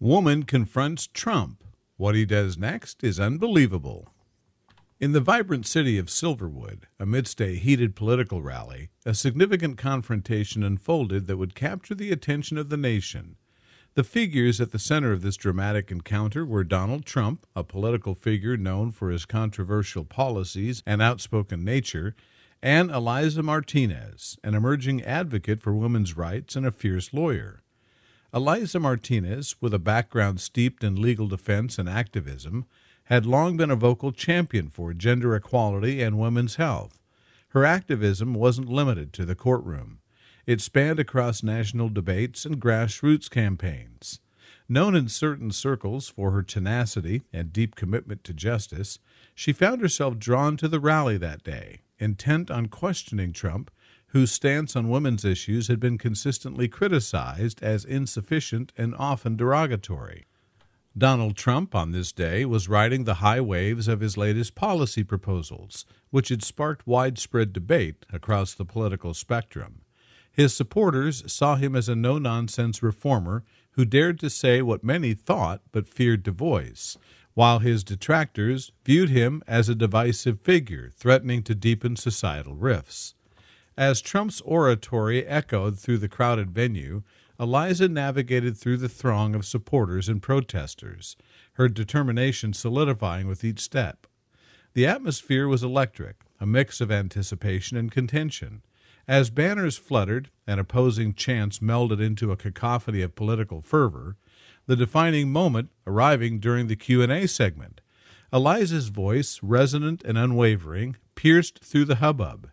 Woman confronts Trump. What he does next is unbelievable. In the vibrant city of Silverwood, amidst a heated political rally, a significant confrontation unfolded that would capture the attention of the nation. The figures at the center of this dramatic encounter were Donald Trump, a political figure known for his controversial policies and outspoken nature, and Eliza Martinez, an emerging advocate for women's rights and a fierce lawyer. Eliza Martinez, with a background steeped in legal defense and activism, had long been a vocal champion for gender equality and women's health. Her activism wasn't limited to the courtroom. It spanned across national debates and grassroots campaigns. Known in certain circles for her tenacity and deep commitment to justice, she found herself drawn to the rally that day, intent on questioning Trump, whose stance on women's issues had been consistently criticized as insufficient and often derogatory. Donald Trump on this day was riding the high waves of his latest policy proposals, which had sparked widespread debate across the political spectrum. His supporters saw him as a no nonsense reformer who dared to say what many thought but feared to voice, while his detractors viewed him as a divisive figure threatening to deepen societal rifts. As Trump's oratory echoed through the crowded venue, Eliza navigated through the throng of supporters and protesters, her determination solidifying with each step. The atmosphere was electric, a mix of anticipation and contention. As banners fluttered and opposing chants melded into a cacophony of political fervor, the defining moment arriving during the Q&A segment. Eliza's voice, resonant and unwavering, pierced through the hubbub.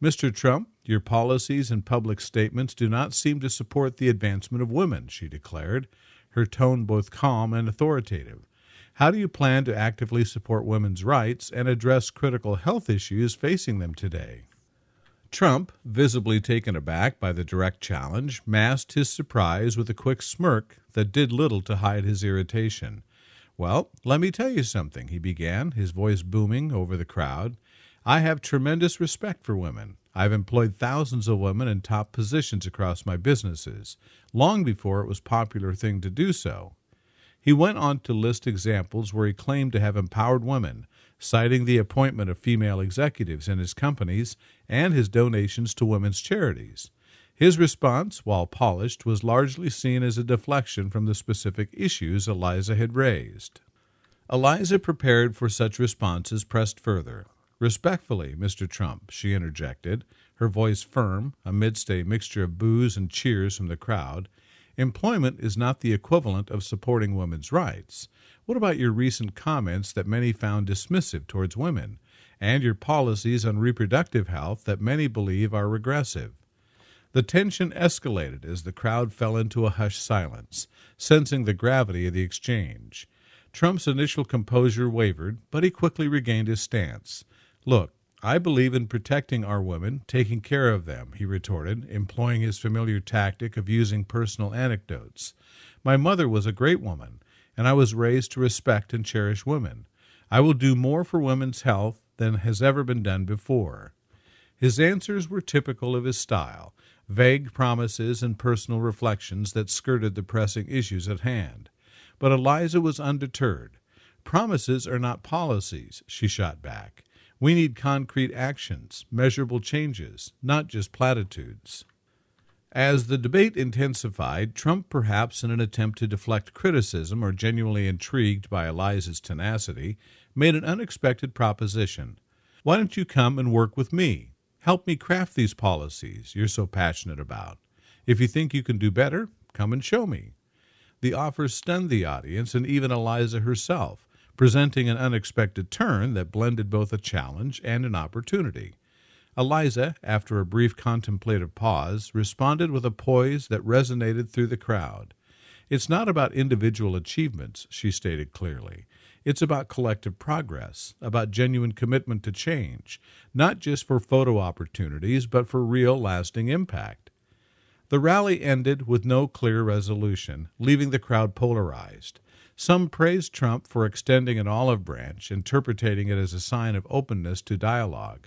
Mr. Trump, your policies and public statements do not seem to support the advancement of women, she declared, her tone both calm and authoritative. How do you plan to actively support women's rights and address critical health issues facing them today? Trump, visibly taken aback by the direct challenge, masked his surprise with a quick smirk that did little to hide his irritation. Well, let me tell you something, he began, his voice booming over the crowd. I have tremendous respect for women. I've employed thousands of women in top positions across my businesses, long before it was popular thing to do so. He went on to list examples where he claimed to have empowered women, citing the appointment of female executives in his companies and his donations to women's charities. His response, while polished, was largely seen as a deflection from the specific issues Eliza had raised. Eliza, prepared for such responses, pressed further. Respectfully, Mr. Trump, she interjected, her voice firm amidst a mixture of boos and cheers from the crowd. Employment is not the equivalent of supporting women's rights. What about your recent comments that many found dismissive towards women, and your policies on reproductive health that many believe are regressive? The tension escalated as the crowd fell into a hushed silence, sensing the gravity of the exchange. Trump's initial composure wavered, but he quickly regained his stance. Look, I believe in protecting our women, taking care of them, he retorted, employing his familiar tactic of using personal anecdotes. My mother was a great woman, and I was raised to respect and cherish women. I will do more for women's health than has ever been done before. His answers were typical of his style vague promises and personal reflections that skirted the pressing issues at hand. But Eliza was undeterred. Promises are not policies, she shot back. We need concrete actions, measurable changes, not just platitudes. As the debate intensified, Trump, perhaps in an attempt to deflect criticism or genuinely intrigued by Eliza's tenacity, made an unexpected proposition. Why don't you come and work with me? Help me craft these policies you're so passionate about. If you think you can do better, come and show me. The offer stunned the audience and even Eliza herself, presenting an unexpected turn that blended both a challenge and an opportunity. Eliza, after a brief contemplative pause, responded with a poise that resonated through the crowd. It's not about individual achievements, she stated clearly. It's about collective progress, about genuine commitment to change, not just for photo opportunities, but for real, lasting impact. The rally ended with no clear resolution, leaving the crowd polarized. Some praised Trump for extending an olive branch, interpreting it as a sign of openness to dialogue.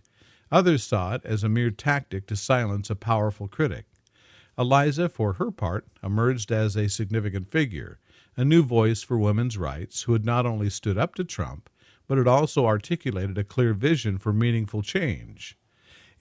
Others saw it as a mere tactic to silence a powerful critic. Eliza, for her part, emerged as a significant figure, a new voice for women's rights who had not only stood up to Trump, but had also articulated a clear vision for meaningful change.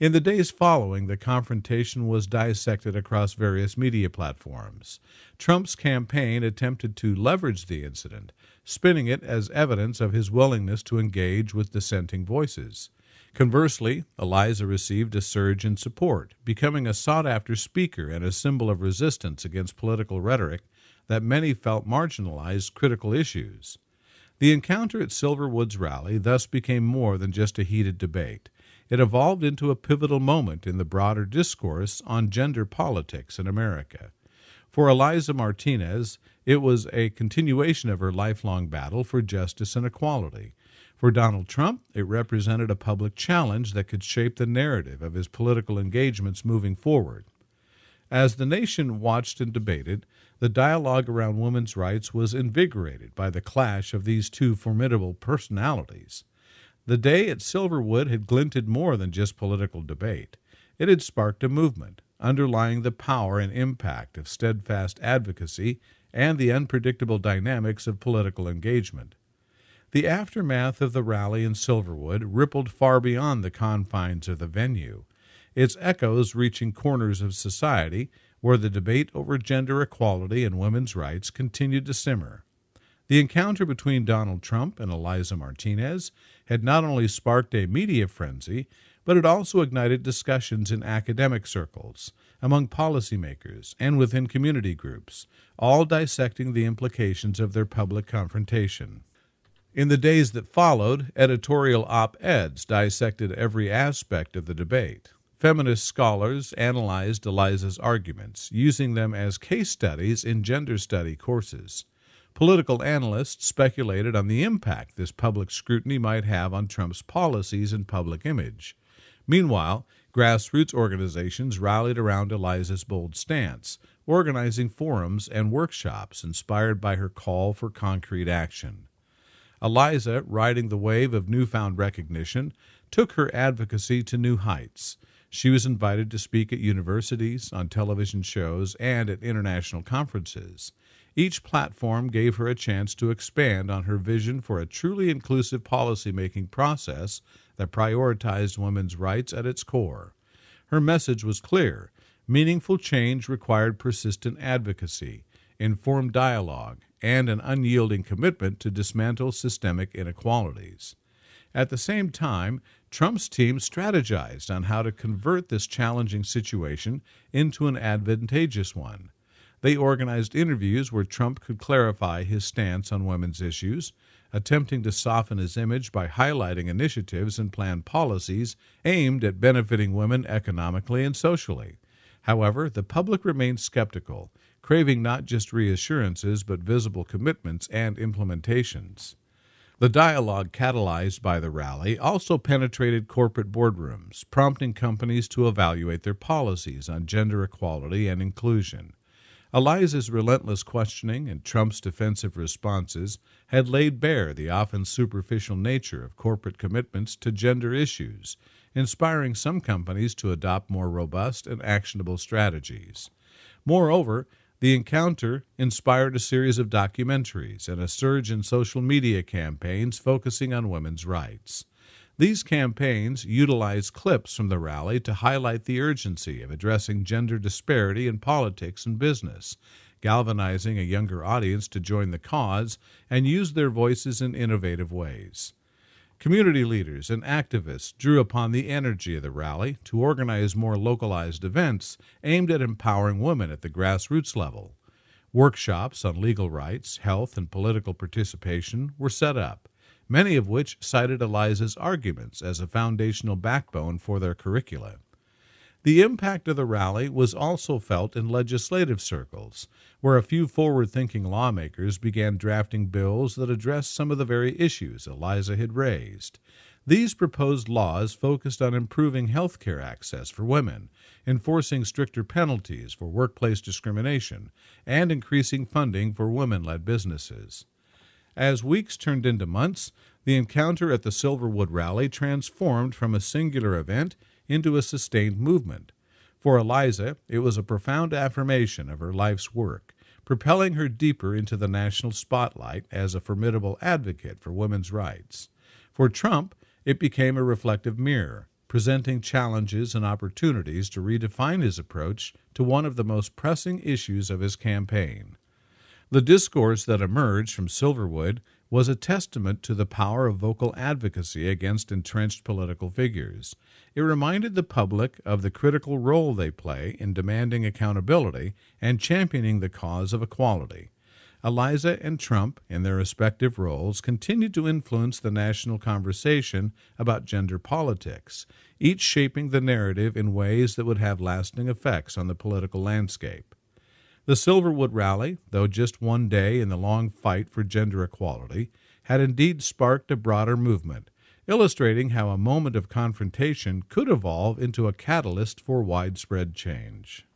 In the days following, the confrontation was dissected across various media platforms. Trump's campaign attempted to leverage the incident, spinning it as evidence of his willingness to engage with dissenting voices. Conversely, Eliza received a surge in support, becoming a sought after speaker and a symbol of resistance against political rhetoric that many felt marginalized critical issues. The encounter at Silverwood's rally thus became more than just a heated debate it evolved into a pivotal moment in the broader discourse on gender politics in America. For Eliza Martinez, it was a continuation of her lifelong battle for justice and equality. For Donald Trump, it represented a public challenge that could shape the narrative of his political engagements moving forward. As the nation watched and debated, the dialogue around women's rights was invigorated by the clash of these two formidable personalities. The day at Silverwood had glinted more than just political debate. It had sparked a movement, underlying the power and impact of steadfast advocacy and the unpredictable dynamics of political engagement. The aftermath of the rally in Silverwood rippled far beyond the confines of the venue, its echoes reaching corners of society where the debate over gender equality and women's rights continued to simmer. The encounter between Donald Trump and Eliza Martinez had not only sparked a media frenzy, but it also ignited discussions in academic circles, among policymakers, and within community groups, all dissecting the implications of their public confrontation. In the days that followed, editorial op eds dissected every aspect of the debate. Feminist scholars analyzed Eliza's arguments, using them as case studies in gender study courses. Political analysts speculated on the impact this public scrutiny might have on Trump's policies and public image. Meanwhile, grassroots organizations rallied around Eliza's bold stance, organizing forums and workshops inspired by her call for concrete action. Eliza, riding the wave of newfound recognition, took her advocacy to new heights. She was invited to speak at universities, on television shows, and at international conferences. Each platform gave her a chance to expand on her vision for a truly inclusive policymaking process that prioritized women's rights at its core. Her message was clear meaningful change required persistent advocacy, informed dialogue, and an unyielding commitment to dismantle systemic inequalities. At the same time, Trump's team strategized on how to convert this challenging situation into an advantageous one. They organized interviews where Trump could clarify his stance on women's issues, attempting to soften his image by highlighting initiatives and planned policies aimed at benefiting women economically and socially. However, the public remained skeptical, craving not just reassurances but visible commitments and implementations. The dialogue catalyzed by the rally also penetrated corporate boardrooms, prompting companies to evaluate their policies on gender equality and inclusion. Eliza's relentless questioning and Trump's defensive responses had laid bare the often superficial nature of corporate commitments to gender issues, inspiring some companies to adopt more robust and actionable strategies. Moreover, the encounter inspired a series of documentaries and a surge in social media campaigns focusing on women's rights. These campaigns utilize clips from the rally to highlight the urgency of addressing gender disparity in politics and business, galvanizing a younger audience to join the cause and use their voices in innovative ways. Community leaders and activists drew upon the energy of the rally to organize more localized events aimed at empowering women at the grassroots level. Workshops on legal rights, health, and political participation were set up many of which cited Eliza's arguments as a foundational backbone for their curricula. The impact of the rally was also felt in legislative circles, where a few forward thinking lawmakers began drafting bills that addressed some of the very issues Eliza had raised. These proposed laws focused on improving health care access for women, enforcing stricter penalties for workplace discrimination, and increasing funding for women led businesses. As weeks turned into months, the encounter at the Silverwood rally transformed from a singular event into a sustained movement. For Eliza, it was a profound affirmation of her life's work, propelling her deeper into the national spotlight as a formidable advocate for women's rights. For Trump, it became a reflective mirror, presenting challenges and opportunities to redefine his approach to one of the most pressing issues of his campaign. The discourse that emerged from Silverwood was a testament to the power of vocal advocacy against entrenched political figures. It reminded the public of the critical role they play in demanding accountability and championing the cause of equality. Eliza and Trump, in their respective roles, continued to influence the national conversation about gender politics, each shaping the narrative in ways that would have lasting effects on the political landscape. The Silverwood rally, though just one day in the long fight for gender equality, had indeed sparked a broader movement, illustrating how a moment of confrontation could evolve into a catalyst for widespread change.